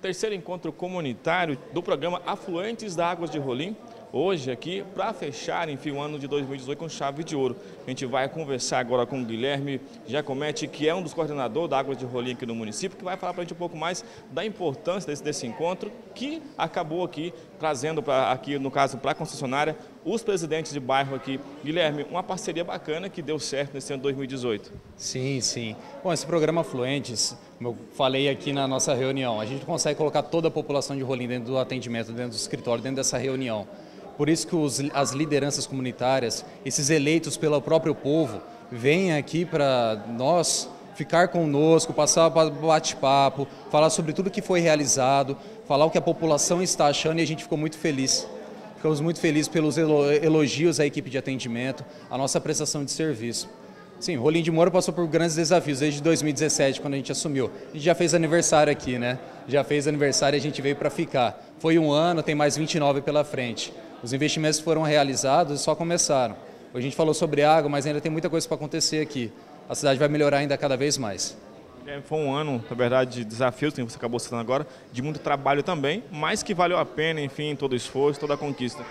Terceiro encontro comunitário do programa Afluentes da Águas de Rolim, hoje aqui para fechar, enfim, o ano de 2018 com chave de ouro. A gente vai conversar agora com o Guilherme Giacometti, que é um dos coordenadores da Águas de Rolim aqui no município, que vai falar para a gente um pouco mais da importância desse, desse encontro, que acabou aqui trazendo aqui, no caso, para a concessionária, os presidentes de bairro aqui. Guilherme, uma parceria bacana que deu certo nesse ano de 2018. Sim, sim. Bom, esse programa Fluentes, como eu falei aqui na nossa reunião, a gente consegue colocar toda a população de Rolim dentro do atendimento, dentro do escritório, dentro dessa reunião. Por isso que os, as lideranças comunitárias, esses eleitos pelo próprio povo, vêm aqui para nós ficar conosco, passar bate-papo, falar sobre tudo que foi realizado, falar o que a população está achando e a gente ficou muito feliz. Ficamos muito felizes pelos elogios à equipe de atendimento, à nossa prestação de serviço. Sim, Rolim de Moura passou por grandes desafios desde 2017, quando a gente assumiu. A gente já fez aniversário aqui, né? Já fez aniversário e a gente veio para ficar. Foi um ano, tem mais 29 pela frente. Os investimentos foram realizados e só começaram. A gente falou sobre água, mas ainda tem muita coisa para acontecer aqui. A cidade vai melhorar ainda cada vez mais. É, foi um ano, na verdade, de desafios, que você acabou citando agora, de muito trabalho também, mas que valeu a pena, enfim, todo o esforço, toda a conquista.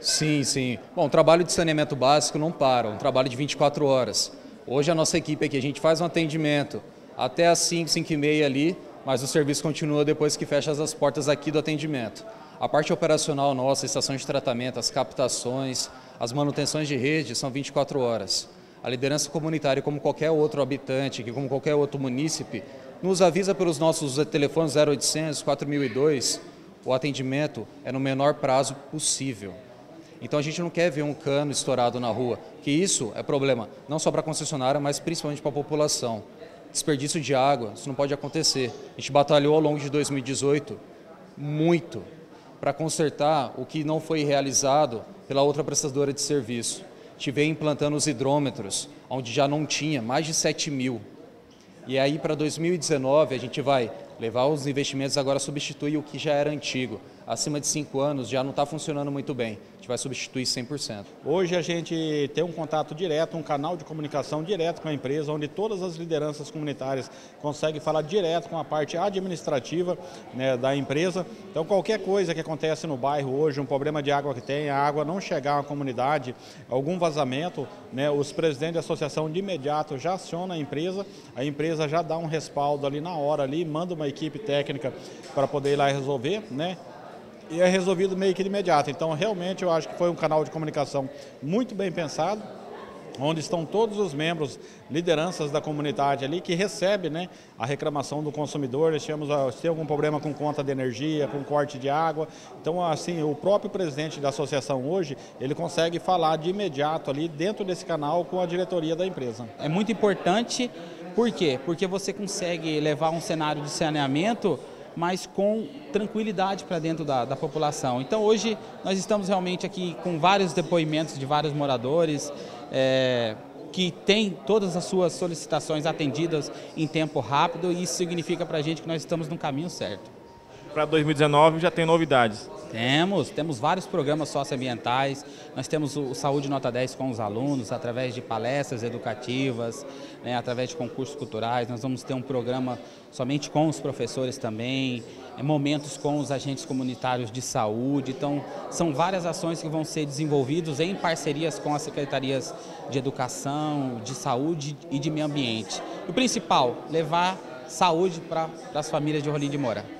Sim, sim. Bom, o trabalho de saneamento básico não para, um trabalho de 24 horas. Hoje a nossa equipe aqui, a gente faz um atendimento até às 5, 5 e meia ali, mas o serviço continua depois que fecha as portas aqui do atendimento. A parte operacional nossa, estação de tratamento, as captações, as manutenções de rede são 24 horas. A liderança comunitária, como qualquer outro habitante, como qualquer outro munícipe, nos avisa pelos nossos telefones 0800 4002, o atendimento é no menor prazo possível. Então a gente não quer ver um cano estourado na rua, que isso é problema não só para a concessionária, mas principalmente para a população. Desperdício de água, isso não pode acontecer. A gente batalhou ao longo de 2018 muito para consertar o que não foi realizado pela outra prestadora de serviço. Tive implantando os hidrômetros, onde já não tinha, mais de 7 mil. E aí para 2019 a gente vai levar os investimentos agora a substituir o que já era antigo. Acima de 5 anos já não está funcionando muito bem. A gente vai substituir 100%. Hoje a gente tem um contato direto, um canal de comunicação direto com a empresa, onde todas as lideranças comunitárias conseguem falar direto com a parte administrativa né, da empresa. Então qualquer coisa que acontece no bairro hoje, um problema de água que tem, a água não chegar à comunidade, algum vazamento, né, os presidentes da associação de imediato já acionam a empresa, a empresa já dá um respaldo ali na hora, ali, manda uma equipe técnica para poder ir lá resolver, né? E é resolvido meio que de imediato. Então, realmente, eu acho que foi um canal de comunicação muito bem pensado, onde estão todos os membros, lideranças da comunidade ali, que recebem né, a reclamação do consumidor, se tem algum problema com conta de energia, com corte de água. Então, assim, o próprio presidente da associação hoje, ele consegue falar de imediato ali, dentro desse canal, com a diretoria da empresa. É muito importante por quê? Porque você consegue levar um cenário de saneamento mas com tranquilidade para dentro da, da, população. Então hoje nós estamos realmente aqui com vários depoimentos de vários moradores é, que têm todas as suas solicitações atendidas em tempo rápido e isso significa para a gente que nós estamos no caminho certo. Para 2019 já tem novidades. Temos, temos vários programas socioambientais, nós temos o Saúde Nota 10 com os alunos, através de palestras educativas, né, através de concursos culturais, nós vamos ter um programa somente com os professores também, é, momentos com os agentes comunitários de saúde, então são várias ações que vão ser desenvolvidas em parcerias com as secretarias de educação, de saúde e de meio ambiente. O principal, levar saúde para as famílias de Rolim de Moura.